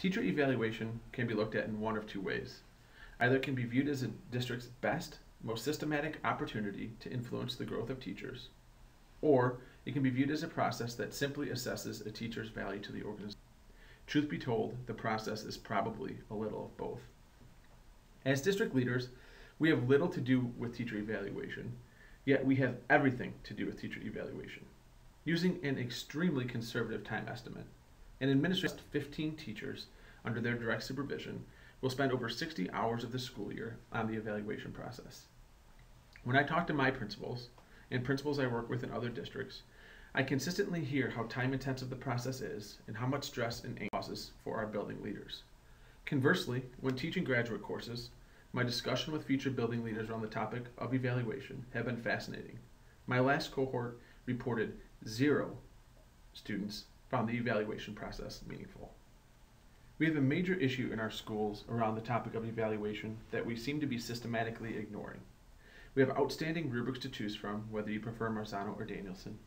Teacher evaluation can be looked at in one of two ways. Either it can be viewed as a district's best, most systematic opportunity to influence the growth of teachers, or it can be viewed as a process that simply assesses a teacher's value to the organization. Truth be told, the process is probably a little of both. As district leaders, we have little to do with teacher evaluation, yet we have everything to do with teacher evaluation. Using an extremely conservative time estimate, an administrator 15 teachers under their direct supervision will spend over 60 hours of the school year on the evaluation process. When I talk to my principals and principals I work with in other districts, I consistently hear how time intensive the process is and how much stress and anxiety causes for our building leaders. Conversely, when teaching graduate courses, my discussion with future building leaders on the topic of evaluation have been fascinating. My last cohort reported zero students found the evaluation process meaningful. We have a major issue in our schools around the topic of evaluation that we seem to be systematically ignoring. We have outstanding rubrics to choose from, whether you prefer Marzano or Danielson.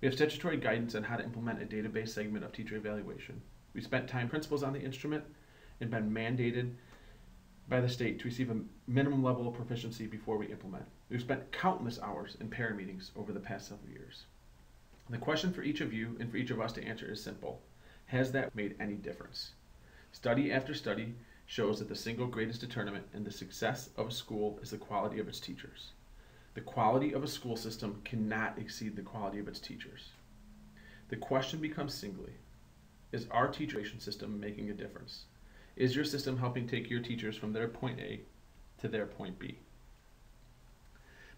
We have statutory guidance on how to implement a database segment of teacher evaluation. We spent time principals on the instrument and been mandated by the state to receive a minimum level of proficiency before we implement. We've spent countless hours in PERA meetings over the past several years. The question for each of you and for each of us to answer is simple. Has that made any difference? Study after study shows that the single greatest determinant in the success of a school is the quality of its teachers. The quality of a school system cannot exceed the quality of its teachers. The question becomes singly, is our teaching system making a difference? Is your system helping take your teachers from their point A to their point B?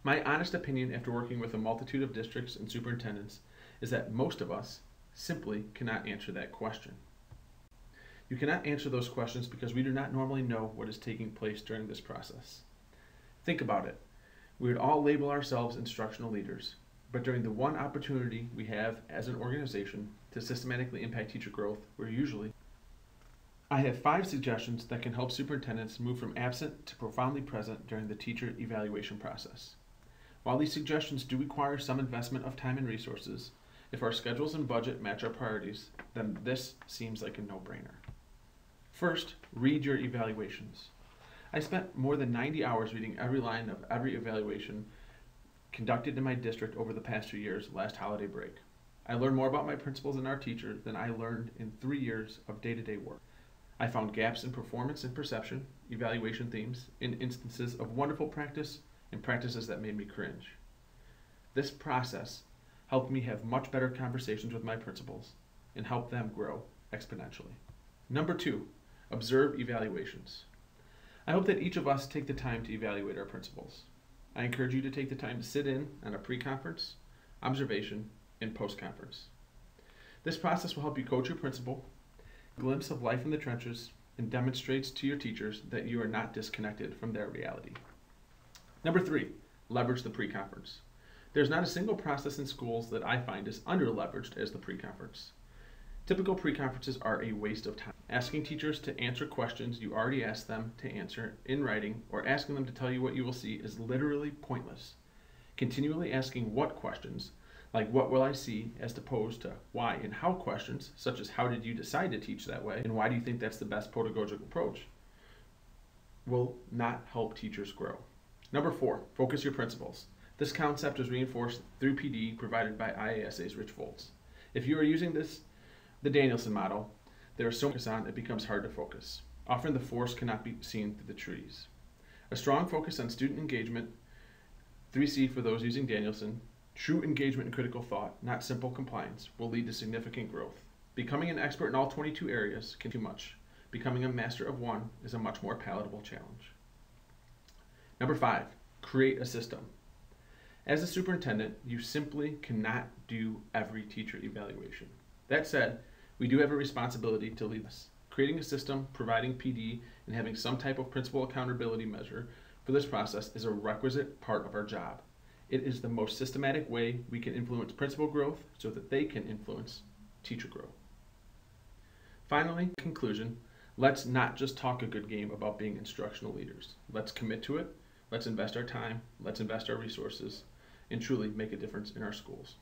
My honest opinion after working with a multitude of districts and superintendents is that most of us simply cannot answer that question. You cannot answer those questions because we do not normally know what is taking place during this process. Think about it. We would all label ourselves instructional leaders, but during the one opportunity we have as an organization to systematically impact teacher growth, we're usually I have five suggestions that can help superintendents move from absent to profoundly present during the teacher evaluation process. While these suggestions do require some investment of time and resources, if our schedules and budget match our priorities, then this seems like a no-brainer. First, read your evaluations. I spent more than 90 hours reading every line of every evaluation conducted in my district over the past two years, last holiday break. I learned more about my principals and our teachers than I learned in three years of day-to-day work. I found gaps in performance and perception, evaluation themes, and instances of wonderful practice and practices that made me cringe. This process helped me have much better conversations with my principals and help them grow exponentially. Number two, observe evaluations. I hope that each of us take the time to evaluate our principals. I encourage you to take the time to sit in on a pre-conference, observation, and post-conference. This process will help you coach your principal glimpse of life in the trenches and demonstrates to your teachers that you are not disconnected from their reality. Number three, leverage the pre-conference. There's not a single process in schools that I find is under-leveraged as the pre-conference. Typical pre-conferences are a waste of time. Asking teachers to answer questions you already asked them to answer in writing or asking them to tell you what you will see is literally pointless. Continually asking what questions like what will I see as opposed to why and how questions, such as how did you decide to teach that way and why do you think that's the best pedagogical approach, will not help teachers grow. Number four, focus your principals. This concept is reinforced through PD provided by IASA's Rich Volz. If you are using this, the Danielson model, there is so much on it becomes hard to focus. Often the forest cannot be seen through the trees. A strong focus on student engagement, 3C for those using Danielson, True engagement and critical thought, not simple compliance, will lead to significant growth. Becoming an expert in all 22 areas can be too much. Becoming a master of one is a much more palatable challenge. Number five, create a system. As a superintendent, you simply cannot do every teacher evaluation. That said, we do have a responsibility to lead this. Creating a system, providing PD, and having some type of principal accountability measure for this process is a requisite part of our job. It is the most systematic way we can influence principal growth so that they can influence teacher growth. Finally, conclusion, let's not just talk a good game about being instructional leaders. Let's commit to it, let's invest our time, let's invest our resources, and truly make a difference in our schools.